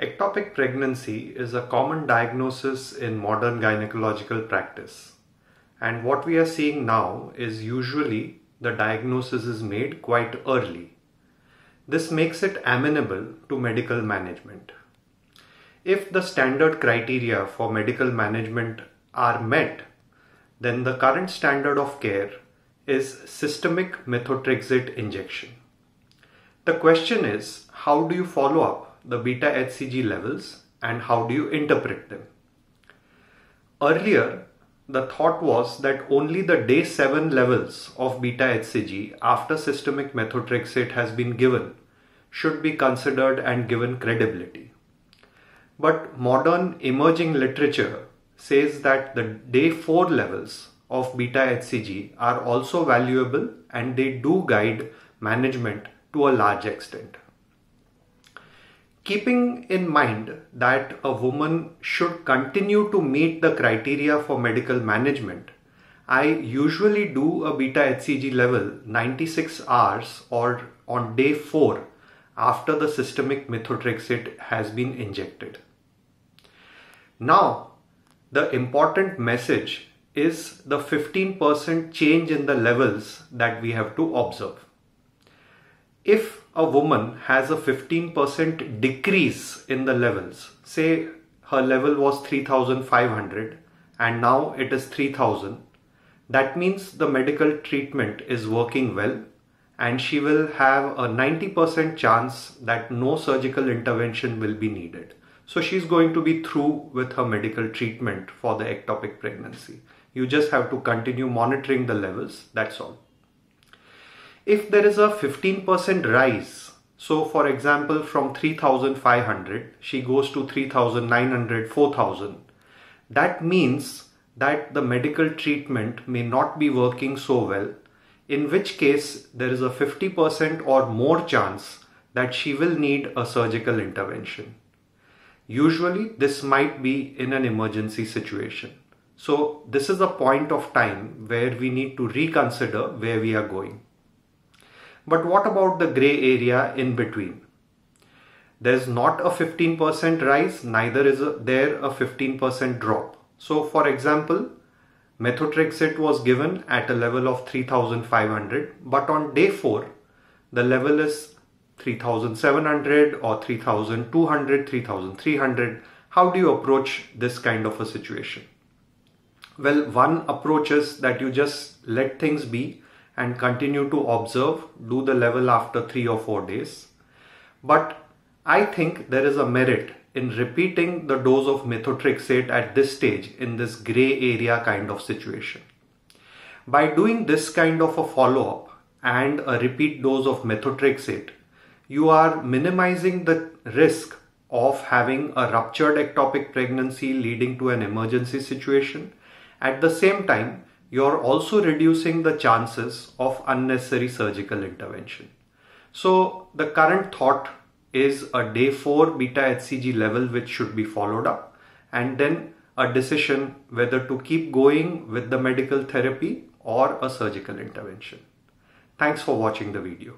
Ectopic pregnancy is a common diagnosis in modern gynecological practice. And what we are seeing now is usually the diagnosis is made quite early. This makes it amenable to medical management. If the standard criteria for medical management are met, then the current standard of care is systemic methotrexate injection. The question is, how do you follow up the beta HCG levels and how do you interpret them. Earlier, the thought was that only the day 7 levels of beta HCG after systemic methotrexate has been given should be considered and given credibility. But modern emerging literature says that the day 4 levels of beta HCG are also valuable and they do guide management to a large extent keeping in mind that a woman should continue to meet the criteria for medical management, I usually do a beta HCG level 96 hours or on day 4 after the systemic methotrexate has been injected. Now, the important message is the 15% change in the levels that we have to observe. If a woman has a 15% decrease in the levels, say her level was 3500 and now it is 3000, that means the medical treatment is working well and she will have a 90% chance that no surgical intervention will be needed. So she's going to be through with her medical treatment for the ectopic pregnancy. You just have to continue monitoring the levels, that's all. If there is a 15% rise, so for example from 3500 she goes to 3900, 4000, that means that the medical treatment may not be working so well, in which case there is a 50% or more chance that she will need a surgical intervention. Usually this might be in an emergency situation. So this is a point of time where we need to reconsider where we are going. But what about the gray area in between? There's not a 15% rise, neither is there a 15% drop. So for example, methotrexate was given at a level of 3500, but on day 4, the level is 3700 or 3200, 3300. How do you approach this kind of a situation? Well, one approach is that you just let things be and continue to observe, do the level after three or four days. But I think there is a merit in repeating the dose of methotrexate at this stage in this gray area kind of situation. By doing this kind of a follow up and a repeat dose of methotrexate, you are minimizing the risk of having a ruptured ectopic pregnancy leading to an emergency situation. At the same time, you're also reducing the chances of unnecessary surgical intervention. So the current thought is a day 4 beta HCG level which should be followed up and then a decision whether to keep going with the medical therapy or a surgical intervention. Thanks for watching the video.